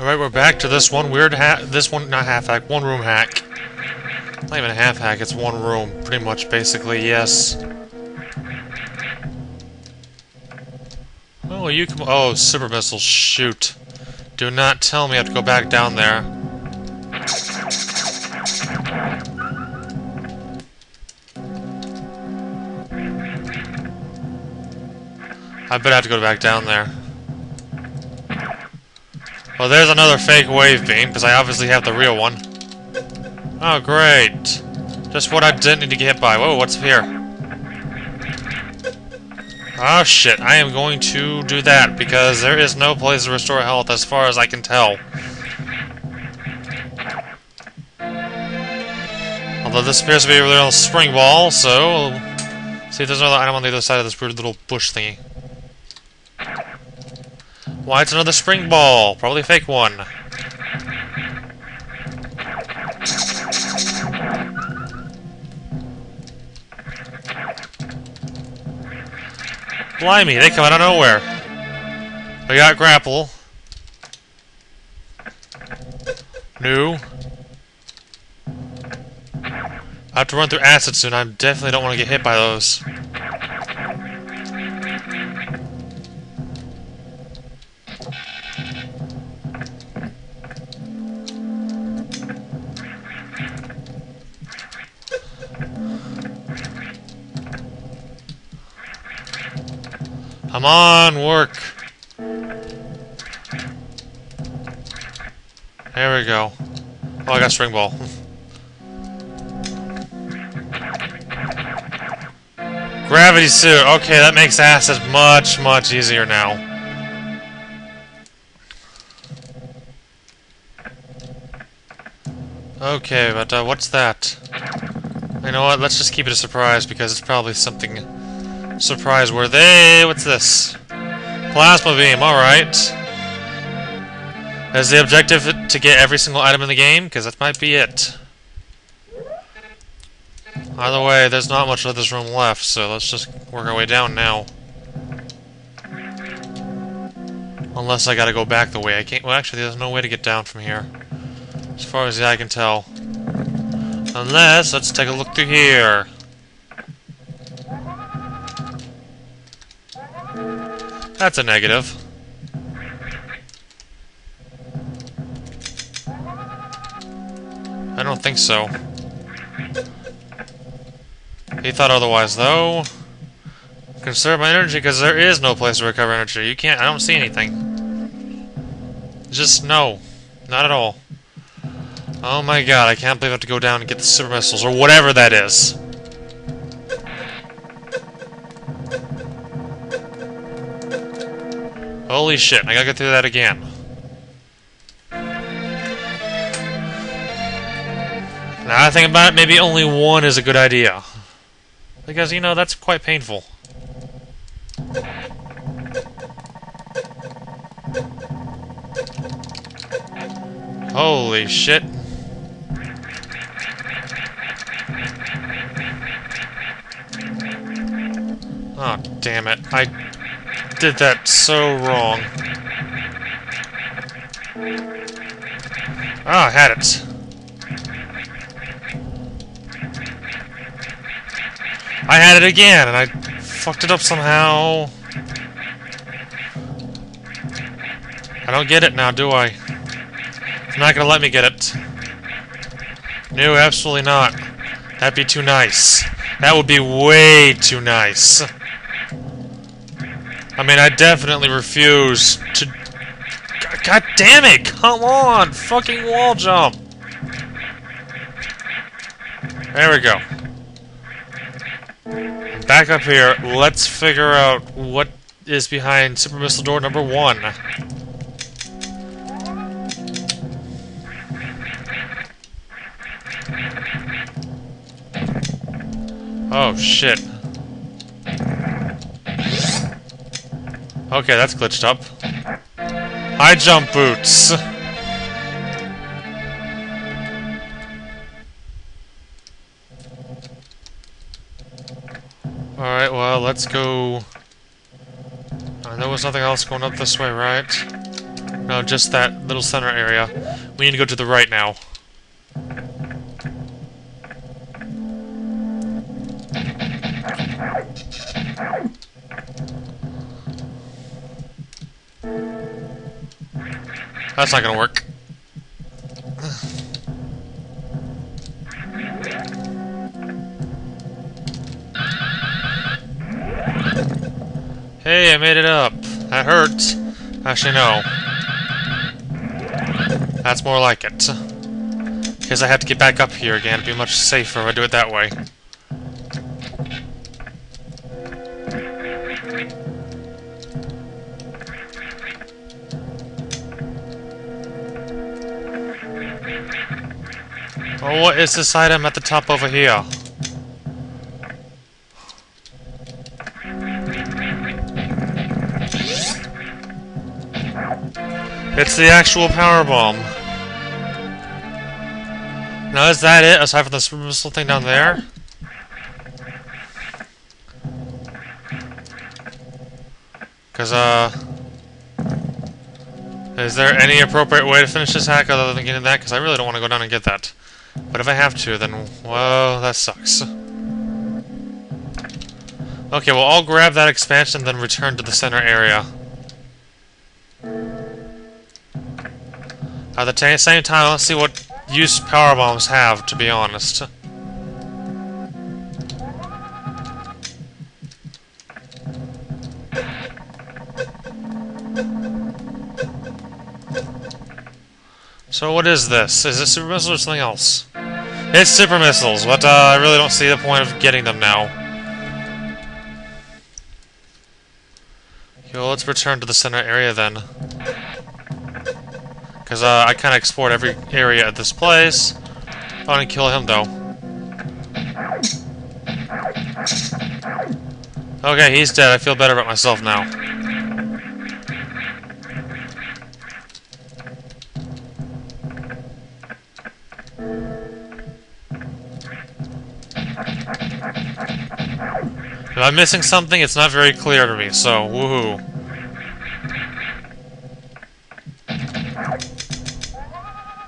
Alright, we're back to this one weird hack. This one, not half hack, one room hack. Not even a half hack, it's one room. Pretty much, basically, yes. Oh, you can. Oh, super missile, shoot. Do not tell me I have to go back down there. I bet I have to go back down there. Well, there's another fake wave beam, because I obviously have the real one. Oh, great. Just what I didn't need to get hit by. Whoa, what's here? Oh, shit. I am going to do that, because there is no place to restore health as far as I can tell. Although this appears to be a little spring ball, so... See if there's another item on the other side of this weird little bush thingy. Why, it's another spring ball. Probably a fake one. Blimey, they come out of nowhere. We got grapple. New. I have to run through acid soon. I definitely don't want to get hit by those. Come on, work. There we go. Oh, I got spring ball. Gravity suit. Okay, that makes acid much, much easier now. Okay, but uh, what's that? You know what? Let's just keep it a surprise because it's probably something Surprise they. What's this? Plasma beam, alright. Is the objective to get every single item in the game? Because that might be it. Either way, there's not much of this room left, so let's just work our way down now. Unless I gotta go back the way I can't. Well, actually, there's no way to get down from here. As far as I can tell. Unless, let's take a look through here. That's a negative. I don't think so. He thought otherwise, though. Conserve my energy because there is no place to recover energy. You can't. I don't see anything. Just no. Not at all. Oh my god, I can't believe I have to go down and get the super missiles, or whatever that is. Holy shit, I gotta get through that again. Now I think about it, maybe only one is a good idea. Because, you know, that's quite painful. Holy shit. Oh, damn it. I did that so wrong. Ah, I had it. I had it again, and I fucked it up somehow. I don't get it now, do I? It's not gonna let me get it. No, absolutely not. That'd be too nice. That would be way too nice. I mean, I definitely refuse to... God damn it! Come on! Fucking wall jump! There we go. Back up here. Let's figure out what is behind Super Missile Door number one. Oh, shit. Okay, that's glitched up. High jump boots! Alright, well, let's go... Uh, there was nothing else going up this way, right? No, just that little center area. We need to go to the right now. That's not gonna work. Hey, I made it up. That hurts. Actually, no. That's more like it. Because I have to get back up here again. It'd be much safer if I do it that way. Oh, what is this item at the top over here? It's the actual power bomb. Now is that it, aside from the missile thing down there? Cause, uh... Is there any appropriate way to finish this hack other than getting that? Because I really don't want to go down and get that. But if I have to, then, well, that sucks. Okay, well, I'll grab that expansion, then return to the center area. At the same time, let's see what use power bombs have, to be honest. So what is this? Is it super Missile or something else? It's super missiles, but uh, I really don't see the point of getting them now. Okay, well, let's return to the center area then. Because uh, I kind of explored every area at this place. I want to kill him, though. Okay, he's dead. I feel better about myself now. If I'm missing something, it's not very clear to me, so woohoo.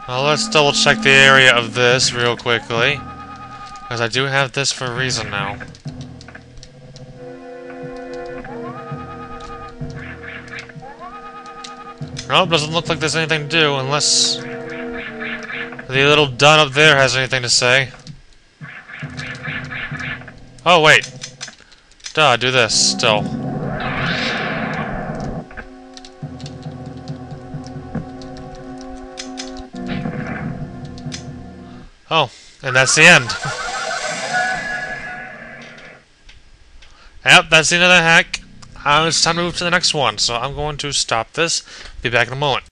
Well, let's double check the area of this real quickly. Because I do have this for a reason now. Nope, doesn't look like there's anything to do unless the little dun up there has anything to say. Oh, wait. Duh, do this, still. Oh, and that's the end. yep, that's the end of the hack. Uh, it's time to move to the next one, so I'm going to stop this. Be back in a moment.